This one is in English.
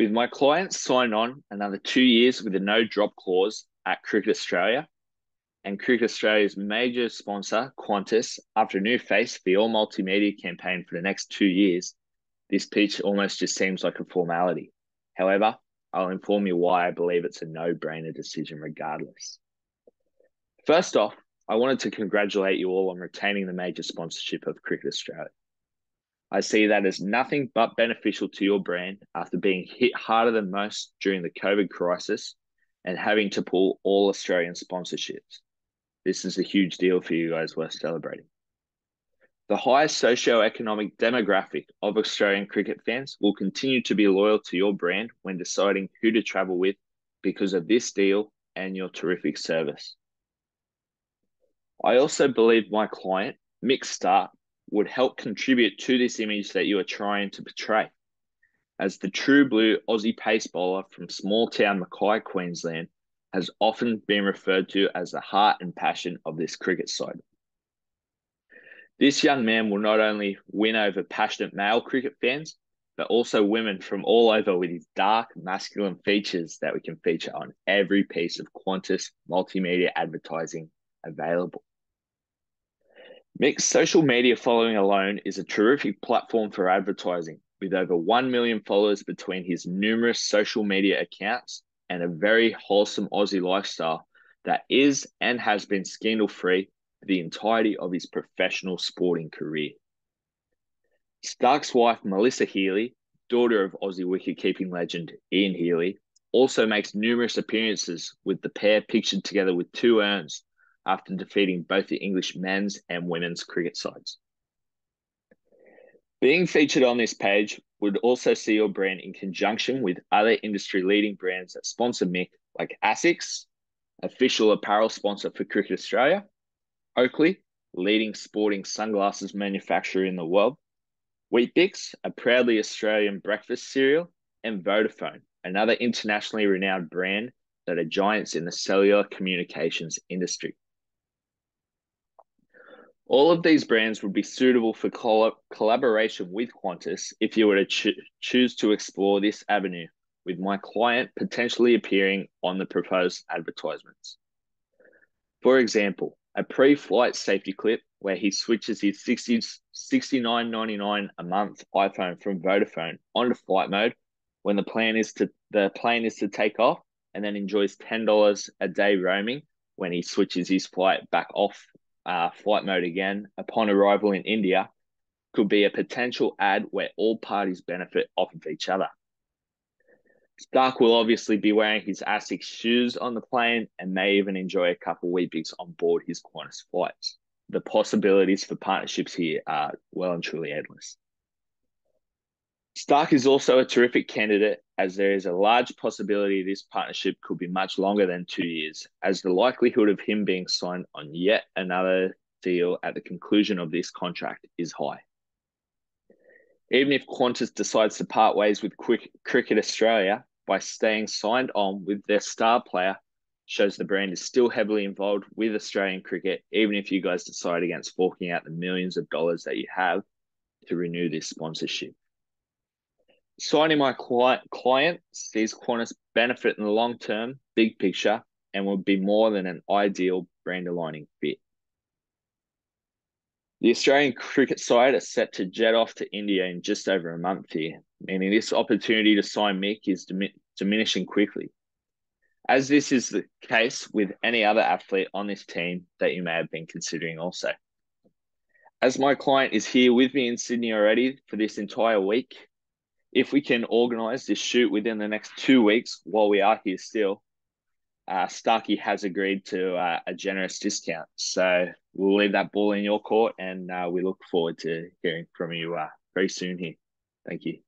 With my clients signed on another two years with a no drop clause at Cricket Australia and Cricket Australia's major sponsor, Qantas, after a new face for the all multimedia campaign for the next two years, this pitch almost just seems like a formality. However, I'll inform you why I believe it's a no brainer decision regardless. First off, I wanted to congratulate you all on retaining the major sponsorship of Cricket Australia. I see that as nothing but beneficial to your brand after being hit harder than most during the COVID crisis and having to pull all Australian sponsorships. This is a huge deal for you guys worth celebrating. The highest socio-economic demographic of Australian cricket fans will continue to be loyal to your brand when deciding who to travel with because of this deal and your terrific service. I also believe my client, Mick Starc, would help contribute to this image that you are trying to portray. As the true blue Aussie pace bowler from small town Mackay, Queensland, has often been referred to as the heart and passion of this cricket side. This young man will not only win over passionate male cricket fans, but also women from all over with his dark masculine features that we can feature on every piece of Qantas multimedia advertising available. Mick's social media following alone is a terrific platform for advertising, with over 1 million followers between his numerous social media accounts and a very wholesome Aussie lifestyle that is and has been scandal free for the entirety of his professional sporting career. Starc's wife, Melissa Healy, daughter of Aussie wicket-keeping legend Ian Healy, also makes numerous appearances with the pair pictured together with two urns after defeating both the English men's and women's cricket sides. Being featured on this page would also see your brand in conjunction with other industry leading brands that sponsor Mick, like ASICS, official apparel sponsor for Cricket Australia, Oakley, leading sporting sunglasses manufacturer in the world, Weet-Bix, a proudly Australian breakfast cereal, and Vodafone, another internationally renowned brand that are giants in the cellular communications industry. All of these brands would be suitable for collaboration with Qantas if you were to cho- choose to explore this avenue, with my client potentially appearing on the proposed advertisements. For example, a pre flight safety clip where he switches his 60, $69.99 a month iPhone from Vodafone onto flight mode when the plan is to the plane is to take off and then enjoys $10 a day roaming when he switches his flight back off uh, flight mode again upon arrival in India could be a potential ad where all parties benefit off of each other. Starc will obviously be wearing his ASICS shoes on the plane and may even enjoy a couple Weet-Bix on board his Qantas flights. The possibilities for partnerships here are well and truly endless. Starc is also a terrific candidate as there is a large possibility this partnership could be much longer than two years, as the likelihood of him being signed on yet another deal at the conclusion of this contract is high. Even if Qantas decides to part ways with Cricket Australia by staying signed on with their star player, shows the brand is still heavily involved with Australian cricket, even if you guys decide against forking out the millions of dollars that you have to renew this sponsorship signing my client, sees Qantas benefit in the long term, big picture, and would be more than an ideal brand aligning fit. The Australian cricket side are set to jet off to India in just over a month here, meaning this opportunity to sign Mick is diminishing quickly. As this is the case with any other athlete on this team that you may have been considering also. As my client is here with me in Sydney already for this entire week, if we can organise this shoot within the next two weeks while we are here still, uh, Starkey has agreed to uh, a generous discount. So we'll leave that ball in your court, and uh, we look forward to hearing from you uh, very soon here. Thank you.